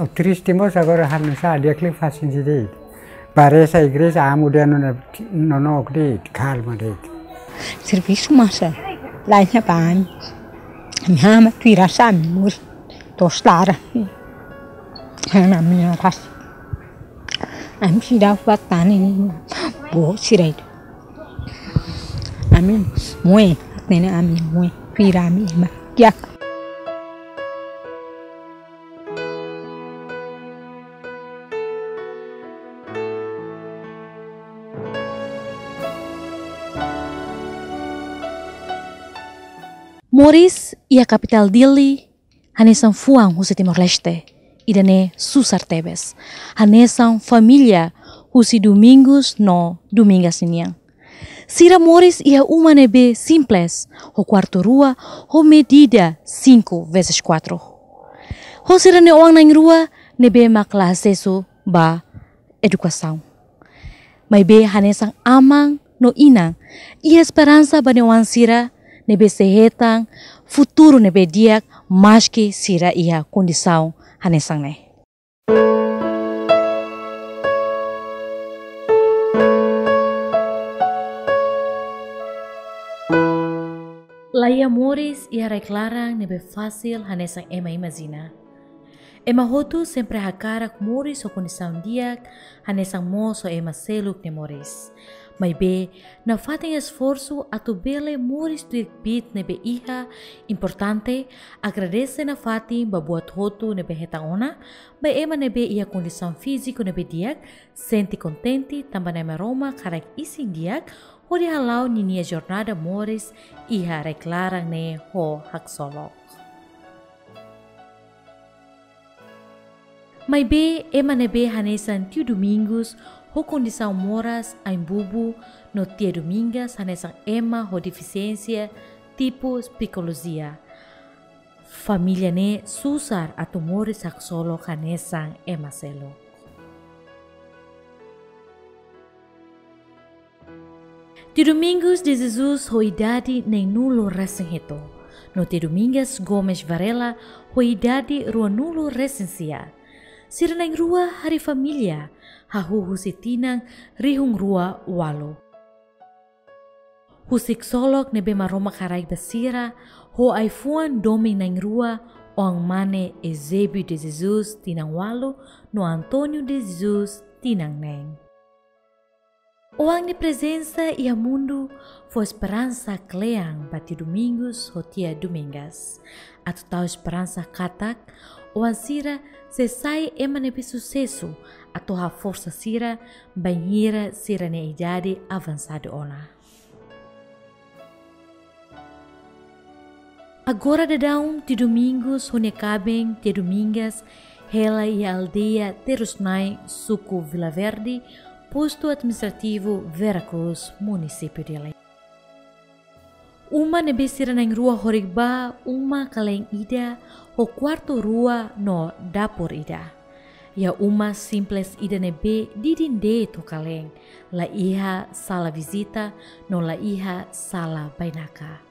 o triste moça agora hanu sa dia kli fasin jidi bare sa igreja amu dia no no no kli calma dei. Serviço massa lá em Japan minha mãe tira sami mus tostada na minha casa am sida fatani bo sirai amin mue nene amin mue tira mi ma yak Moris ia capital dili hanesan fuang husi Timor Leste idane susar tebes. Hanesan familia husi domingos no domingas niang. Sira Moris ia uma nebe simples, ho quarto rua, ho medida 5 vezes 4. Ho sira ne oang nang rua, nebe makla acesso ba educação. Mas be hanesang amang no inang, ia esperança ba ne sira, nebe sehetang, futuro nebe diak, mas que sira ia condição hanesang ne. Laia Moris ia reclarang nebe fácil hanesang ema imagina. Ema hotu sempre hakara Moris o condição diak hanesang mo so ema seluk ne Moris. Mai be, na fating esforço atu bele Moris tu bit nebe iha importante agradece na fating babuat hotu nebe hetangona, ba ema nebe ia condição físico nebe diak, senti contente tamba nebe Roma karak ising diak, ho di halau ninia jornada Moris iha reclarang ne ho haksolok. Mai be ema nebe hanesan tiu domingos ho condição moras em bubu no tia domingas hanesan ema ho deficiência tipo psicologia. Família ne susar atau moris haksolo hanesan ema selo. Ti domingos de Jesus ho idade nem nulo resenheto. No ti domingas Gomes Varela ho idade rua nulo resensia. Sira neng rua hari familia, hahu husi tinang rihung rua walo. Husik solok nebe maroma karai basira, ho ai fuan domi neng rua, oang mane Ezebi de Jesus tinang walo, no Antonio de Jesus tinang neng. Oang ni presença e a mundo foi esperança cleang bati domingos hotia domingas. Atu tau esperança katak, oang sira se sai emanebi sucesso atau ha força sira banhira sira ne idade avançada ona. Agora de daun ti domingos hone cabem ti domingas hela e aldeia Terusnai, suco Vila Verde, posto administrativo Veracruz, município de Lei. Uma nebesira na rua Horigba, uma kaleng ida, o quarto rua no dapur ida. Ya uma simples ida nebe didinde to kaleng, la iha sala visita, no la iha sala bainaka.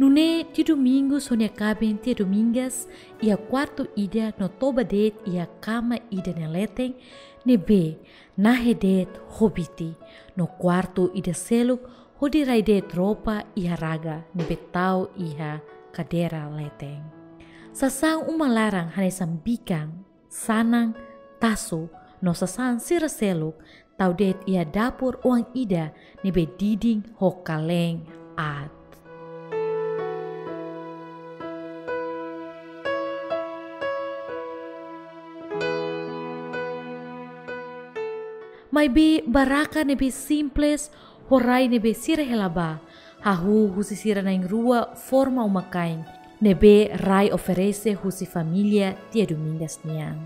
Nune ti domingo sonia cabem ti domingas, ia quarto ida no toba det ia kama ida neleteng, nebe nahedet hobiti, no quarto ida seluk, hodi raide tropa iha raga nebe tau iha kadera leteng. Sasang umalarang hane sambikang, sanang, taso, no sasang sira seluk, tau det ia dapur uang ida nebe diding hokaleng at. Mai be baraka nebe simples, horai nebe sira helaba, hahu husi sira naing rua forma uma kain, nebe rai oferece husi familia tia domingas niang.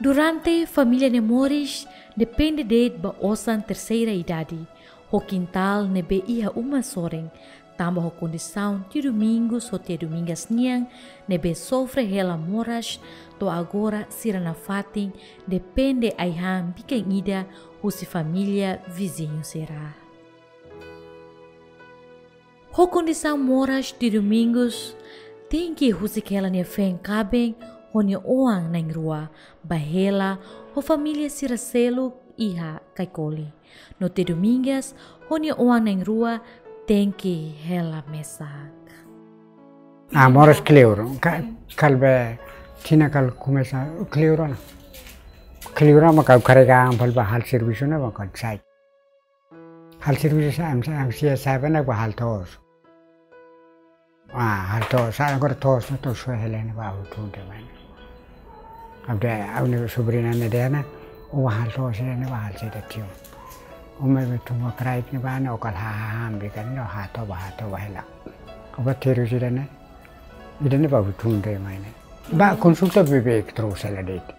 Durante família Nemoris depende de ba osan terceira idade, ho quintal nebe iha uma soreng, tambah ho condição de domingos ou de domingas niang nebe sofre hela moras to agora sira na fatin depende aihan biken ida husi família vizinho será. Ho condição moras de domingos Tinggi husikela nia feng kabeng honia oang nang rua, bahela ho familia siraselu iha kaikoli. No te domingas honia oang nang rua, tenki hela mesak. Ah, moras kleuro. Ka kalbe tina kal kumesa kleuro na. Kleuro ma kau karega am balba hal servisu na ba kan sai. Hal servisu sa am sa am sia sa ba na ba hal tos. Ah, hal tos sa agora tos na tos so helene ba u tu de man. Abde au ne sobrina ne de na o hal tos ne ba hal se de tio. O me me tu ma krai ne ba na o kal ha ha am bi kan no ha to ba ha to ba hela. O ba teru jira ne. Ida ne ba u tu de man ne. Ba consulta bebek terus ala det. Ah, consulta ai moro po mai ne hansa ne. Ne se mo la hala wa tira. Sirde am bubu ne ya lara ne. Ne lara ne ne be ruin ma kan tu puidu te ba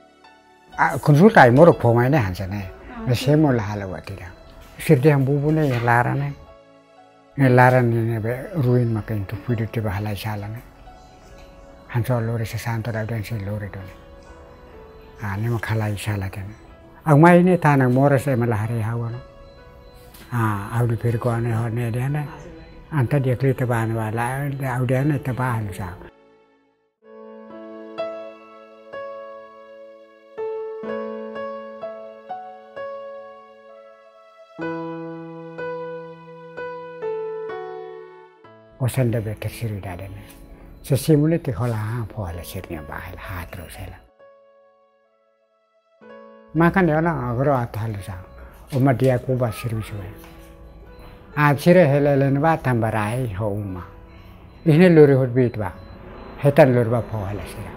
hala sala ne. Hansa lore se santo da den se lore do ne. Ah, ne ma khala sala kan. Ang mai ne ta nang mora se ma la hari hawa no. Ah, au di per ko ne ho ne de ne. Anta dia klita ba ne ba la au de ne te osanda be tersiri dadane sesimule te hola ha pola sirnya bahal ha terus hela makan ya na agro atal sa. Uma dia ku ba sirvi suwe a sire hele len ba tambarai ho uma ihne lori hot bit ba. Hetan lor ba pola sira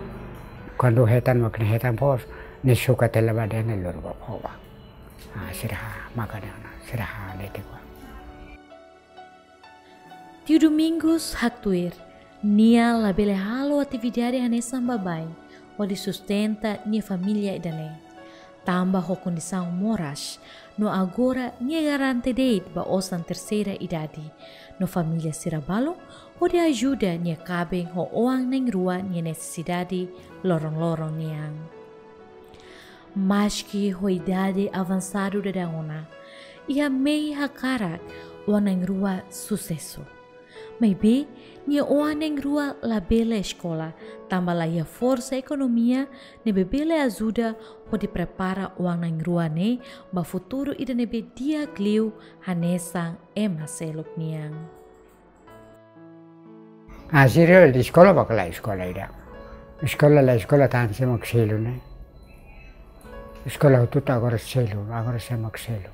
quando hetan makne hetan pos ne suka tela ba dene lor ba po ba. A sira makan ya na sira ha le te ba Tio Domingos Haktuir, nia labele halo atividade anesan babai, onde sustenta nia família idane. Tamba ho condição moras, no agora nia garante deit ba osan terceira idade, no família sirabalo, onde ajuda nia kabeng ho oang neng rua nia necessidade lorong-lorong niang. Mas que ho idade avançado da daona, ia mei hakarak neng rua sucesso. Maybe nia oa neng rua la bela escola, tambah la ia força economia, ne bebele ajuda de prepara oa neng rua ne, ba futuro ida ne be dia gliu hanesang ema seluk niang. Asire di sekolah bakal la sekolah ida. Sekolah la sekolah tan se mak selu ne. Sekolah tu tak agora selu, agora se mak selu.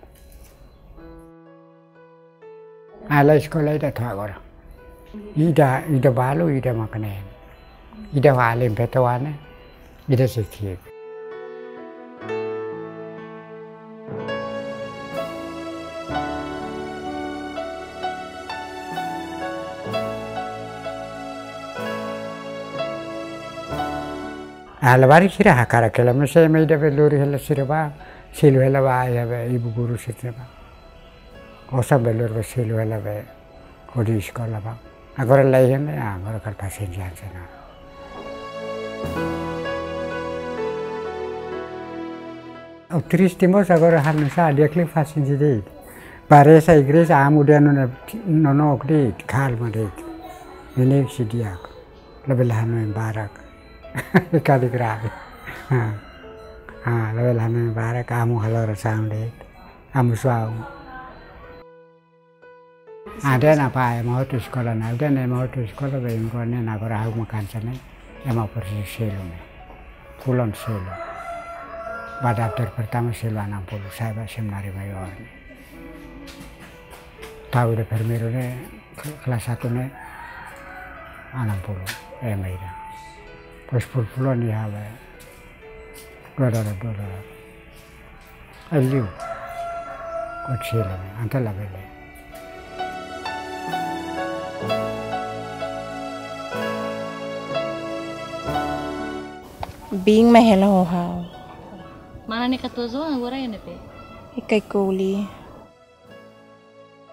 Ala sekolah ida tu agora. ඊට ඊට බාලෝ ඊට මකනෑ. ඉඩ වාලෙන් පැටවාන ඉඩ සිටියෙක්. ಹಲವಾರು ಸಿರ ಹಾಕಾರ ಕೆಲವೊಮ್ಮೆ ಸೇಮ ಇಡಬೆಲ್ಲೂರು ಎಲ್ಲ ಸಿರಬ ಸಿಲು ಎಲ್ಲವ ಆಯವೆ ಇವು ಗುರು ಸಿರಬ ಹೊಸ ಬೆಲ್ಲೂರು ಸಿಲು ಎಲ್ಲವೆ ಕೊಡಿ ಇಸ್ಕೊಳ್ಳಬ घर ल्याइहेन्टिन्जिसन त्रिस्ट दिन छ हाल्नु छ अलिक फसेन्जर दे बाह्र एग्रेछ आम्म उहाँ नै खालमा देनै सिडिआएको लबेल हाल्नु बारिक्रा लिनु बार आमु हाल्छ आउँदै आमुसो आउँ Ada apa ya mau tu sekolah na, ada nih mau tu sekolah be imrohnya na agora aku makan sana. Ya mau pergi. Pulang selu. Pada daftar pertama selu 60, saya bah seminari mayor. Tahu udah permiru nih kelas satu nih 60, eh maida. Pas puluh nih apa? Dua dolar, dua dolar. Aliu. Kau selu nih, antar lah beli. Bing mahela ho hao. Mana nih katozo agora ya nepe? Ikai kuli.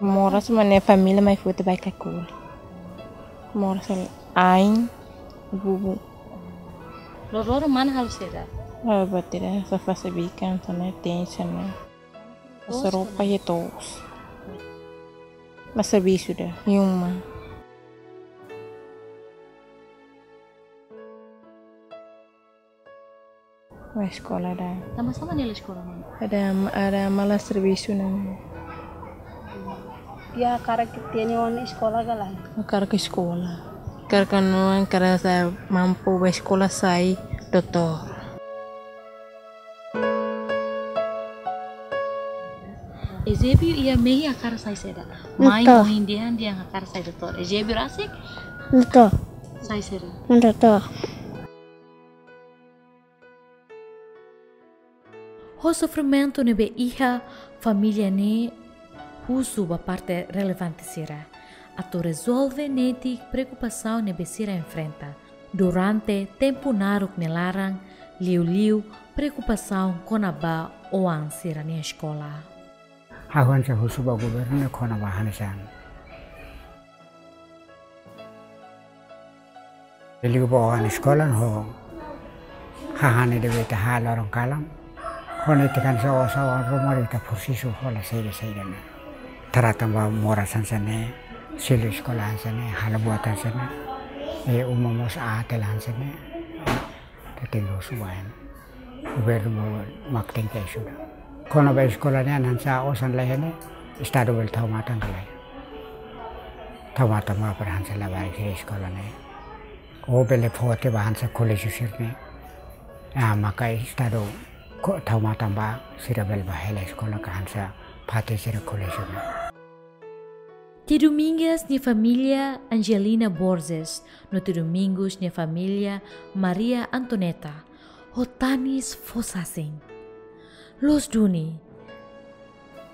Mora sama ne família mai futa vai kai kuli. Mora sal ain bubu. Loro mana hal seda? Ah, batira sa fase bikan sana tem sana. Sa roupa e tos. Mas serviço da yuma. Vai sekolah ada. Sama-sama nilai sekolah mana? Ada ada malas servisu namanya. Ya karena kita ini orang sekolah galah. Karena ke sekolah. Karena karena saya mampu sekolah saya dokter. Ezebio ia mehi akar sai seda. Mai mohin dia dia akar sai doutor. Ezebio rasik Betul, sai seda. betul. O sofrimento nebe iha família ne husu ba parte relevante sira. Ato resolve neti preocupação nebe sira enfrenta. Durante tempo naruk nelarang, liu-liu preocupação konaba oan sira ne escola. hawan sa husuba gubernur kona bahana san Jadi ko bawa sekolah ho hahane de beta halorong kalam hone tekan sa osa wa rumor ita posisu hola seide seide na tarata ba mora sansane silu sekolah sansane hala buatan sana e umamos atel hansane tetingo suwain gubernur makting kay sudah kono ba sekolah ni anan sa osan lahene estado bel tau matang kalai tau matang ma per hansa la bai kiri sekolah ni o bele fote ba hansa college sirne a maka estado ko tau matang ba sira bel ba hele sekolah ka hansa pate sira college ni Ti Domingas ni família Angelina Borges, no ti Domingos ni família Maria Antoneta, Rotanis Fossasen. Los Duni,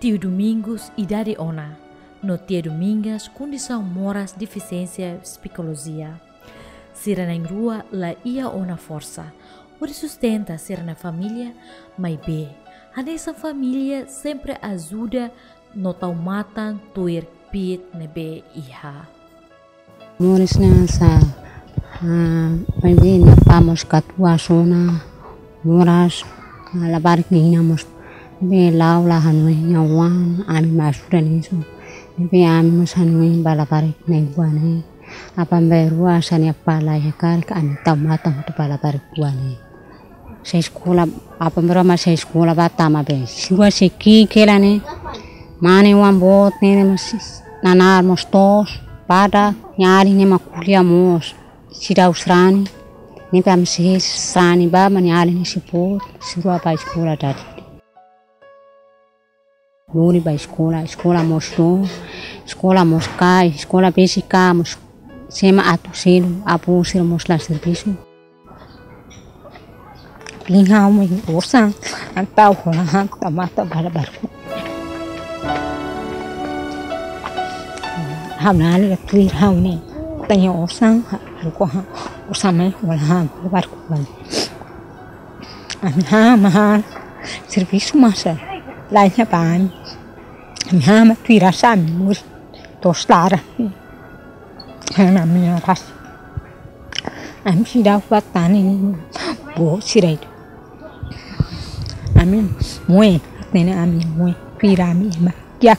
Tio Domingos idade ona, no Tia Domingas condição moras deficiência psicologia. Sira na rua la ia ona força, ori sustenta ser na família, mas be. A nessa família sempre ajuda no tau matan tuir pit nebe iha. Moris na sa na pamos katua sona moras labarik ni namos be laula hanwe nyawan ami masura ni so be ami mus hanwe balabarik na ibuane apa berua sani pala ya karik ani tamata tu balabarik buane sa sekolah apa berua mas sa sekolah batama be sirua seki kelane mane wan bot ne mas nanar mos tos pada nyari ne makulia mos sida usrani ne pam se sani ba nyari ne sipot sirua pa sekolah tadi. Luri ba sekolah, sekolah mos to, sekolah mos kai, sekolah mos sema atu selu, apu selu mos la servisu. Pinha mo usang, ang tao ko na tamata balabarko. ham na le tui ham ni ta yo sang ha ko ha o sa mai wala ha bar ko ban am ha ma ha serviço masa lá em ban am ha ma tui ra sa mi mur to slara ha na mi ra am si da wa ta ni bo si rai amin. Mwe. Nene في رامي ما يا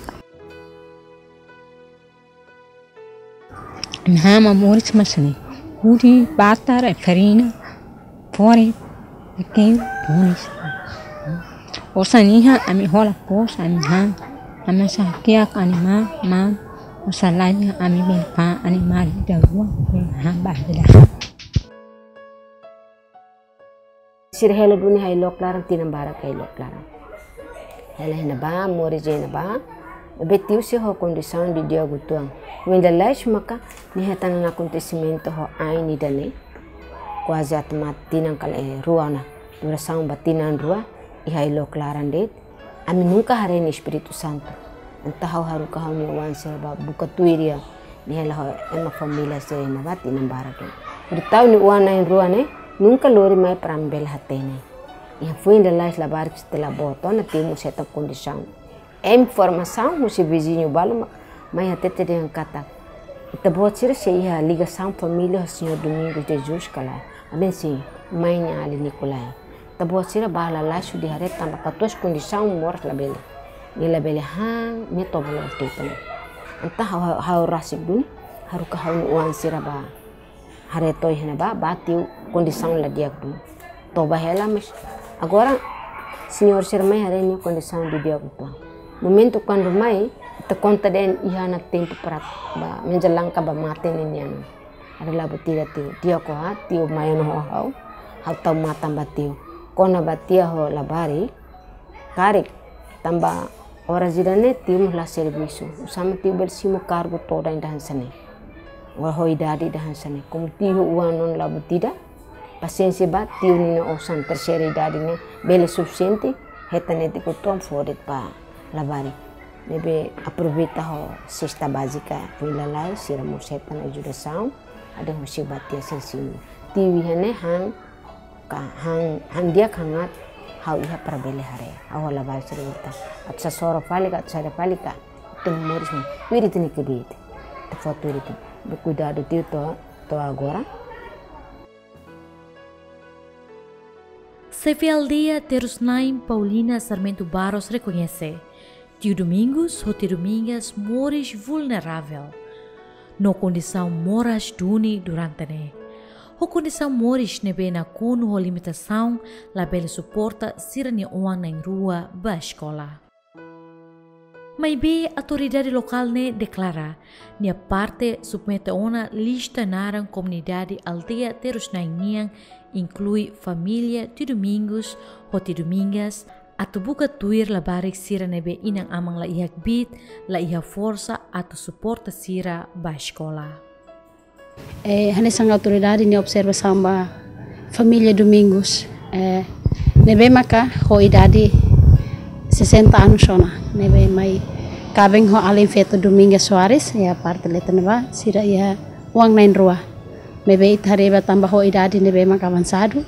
نها ما مورت مسني ودي باتار فرينا فوري لكن بونس وصنيها أمي هولا بوس أمي ها أما شاكيا كاني ما ما وصلايها أمي بلقا أني ما لدوا ها بعد لها sir hela duni hay larang tinambara kay lok larang hela hina ba mori jena ba. Betiu se ho condição de dia gutuang wenda lash maka ni hetana na acontecimento ho ai ni dane quase atmat tinang kala e ruana duração batinan rua e hay lok larang det ami nunca hare ni espírito santo. Entah hau haru ka hau ni wan se ba buka tuiria ni hela ho ema família se na ba tinambara ke. Beritahu ni wana in rua ne nunca lori mai prambel hatene. E foi ainda lá lavar que te laboto na temos certa condição. É informação o seu vizinho balo mas até te den kata. Ita bot sira se ia ligação família o senhor Domingos de Jesus kala. Aben sim, mãe ali Nicolai. Ta bot sira bala lá su de hare tamba katos condição mor la bele. Ni la bele ha me to bala tita. Anta ha ha rasik dun haru ka ha uan sira ba hare toy hena ba batiu condição la dia dun. To hela mas Agora, senhor sermai hari condição de dia kutuang. Momento quando mai, te conta den ihana tempo para ba menjelang ka ba mate ni ano. Adalah betida tiu. Dia ko ha tiu mai no hau. Tau mata ba tiu. Kona ba tia ho labari. Karik tamba ora zidane tiu la serviço. Usama tiu simo cargo toda inda hansane. Wa ho idadi da hansane. Como tiu uanon la betida. Paciência ba tiu ni no osan terceira idade ne bele suficiente. Hetane ti kutuam fodet pa labari. Nebe aproveita ho cesta básica lai sira morsetan ajudação ada ho sibatia sensimo. Tiwi hane hang ka hang hang dia kangat hau iha bele hare. Awa labari sira At sa soro palika at sa palika. Tum morismo. Wiri tini kebit. Te tini. Cuidado tio to to agora. Aldeia Terusnaim Paulina Sarmento Barros reconhece Tio Domingos ou Tio Domingas mores vulnerável. No condição moras duni durante ne. O condição mores nebe na kuno o limitação la bele suporta sira ni uang na rua ba escola. Mas be autoridade local ne declara nia parte submete una lista naran comunidade aldeia terus na inclui família Tio Domingos ou Tio Domingas atau buka tuir la barik sira nebe inang amang la ihak bit, la iha força atau suporta sira ba escola. Eh, hane sang autoridade ni observa samba família Domingos. Eh, nebe maka ho idade 60 anos sona. Nebe mai kabeng ho alin feto Domingues Soares ya parte letra neba sira ia uang nain rua. Nebe ithareba tambah ho idade nebe maka avançado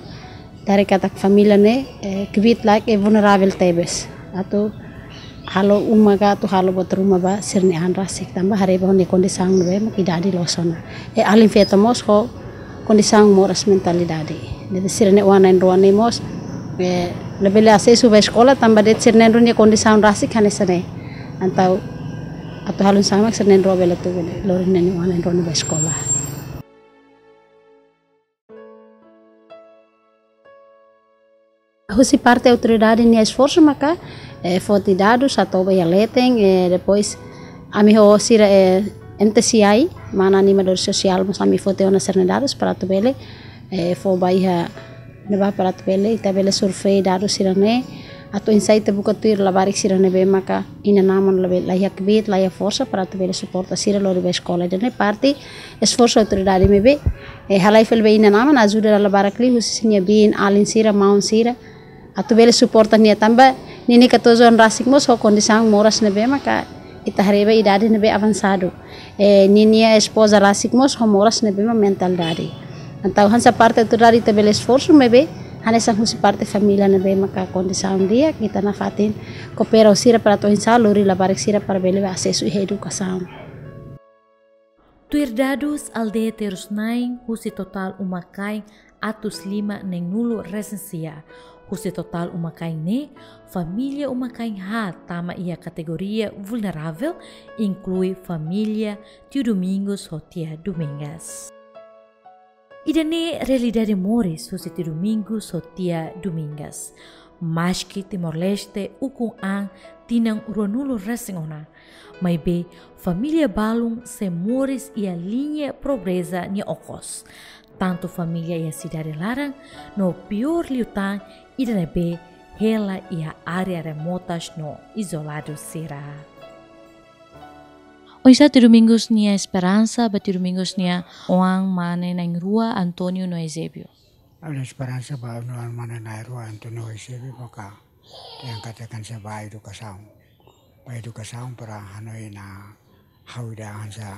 dari kata família ne eh, like e vulnerável tebes. Atau halo umaga atau halo buat rumah ba sirni andra sik tamba hari bahon ni kondisi ang nube mak idadi losona e alim fieta mos ho kondisi ang moras mentalidade jadi sirni wana en ruane mos e lebih ase suba sekolah tamba det sirni runia kondisi ang rasik hane sene antau atau halun sama sirni ruwa bela tu lorin nani wana en ruane sekolah Husi parte autoridade ni esforço maka eh, foti dados atau ya leteng eh, depois ami ho sira eh, NTCI mana animador sosial mas ami fote ona serne dados para tu bele eh, fo baiha neba para tu bele ita bele survei dados sira ne atau insai te buka tuir la barik sira ne be maka ina naman la la ya kbit la ya força para tu bele suporta sira lo be escola de ne parte esforço autoridade me be eh, halai fel be ina naman ajuda la barakli husi nya bin alin sira maun sira atu bele suporta nia tamba nini katozon rasik mos ho kondisang moras nebe maka ita hareba idade nebe avançado e nini a esposa rasik mos ho moras nebe ma mental dade antau hansa parte tu dari te bele esforço mebe hane sang husi parte família nebe maka kondisang dia kita na fatin. Kopera sira para to insa lori la barek sira para bele acesso e educação Tuirdados aldeia terusnain husi total umakai atus lima neng nulu resensia. Husi total uma ne, família uma ha tama ia categoria vulnerável, inclui família Tio Domingos ou Tia Domingas. Idane realidade mores husi Tio Domingos ou Tia Domingas. Mas que Timor-Leste ukung ang tinang urunulo resingona. Mai be, família balung se mores ia linha pobreza ni okos. Tanto família ia cidade larang, no pior liutan IDNB hela ia área remotas no isolado será. Hoje satu domingos nia esperança, bati domingos nia oang mane na rua Antonio no Eusebio. Ada esperança ba no mane na rua Antonio Eusebio maka yang katakan sa ba edukasaw. Ba edukasaw para hanoi na hauda hansa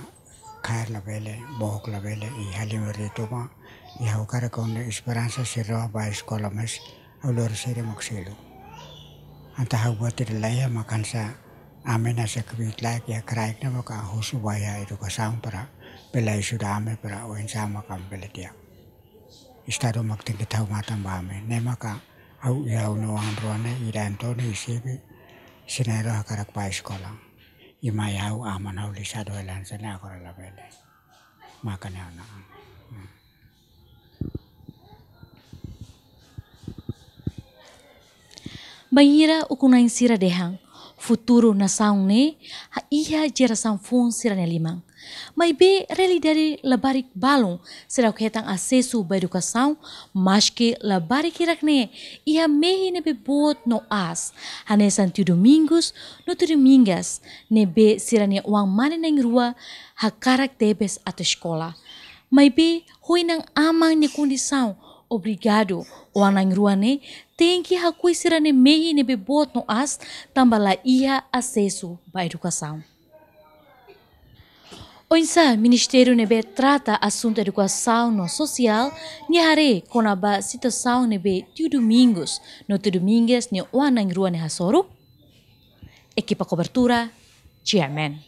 kair la bele, bohok la bele, i halim rito ma, i haukara kong esperança sirwa ba escola mas ulur sire mokselu anta buat tir laya makan sa amena sa kbit laik ya kraik na maka husu baya itu kasang para belai sudah ame para oin sama kam beletia istado makting kita matang bame ne maka au ya uno androne ira antoni isibi sinero hakarak pa sekolah ima yau aman au lisado elan sana akora la bele makan ya na Banhira ukunain sira dehang, futuro na saung ne, ha iha jera fun sira ne limang. Mai be reli dari labarik balong serau ketang acesso ba educação, mas que labarik kirak ne, iha mehi ne be bot no as, hane santi domingos, no tu domingas, ne be sira ne uang mane nang rua, ha karak debes ato escola. Mai be hui nang amang ne condição, obrigado, o anang ruane, tem que sira ne mehi ne bebot no as, tambala ia acesso à educação. Oinsa, Ministério nebe trata assunto educação no social, nyare konaba situação nebe tiu domingos, no tiu domingues ne o anang ruane hasoro. Equipa cobertura, Chairman.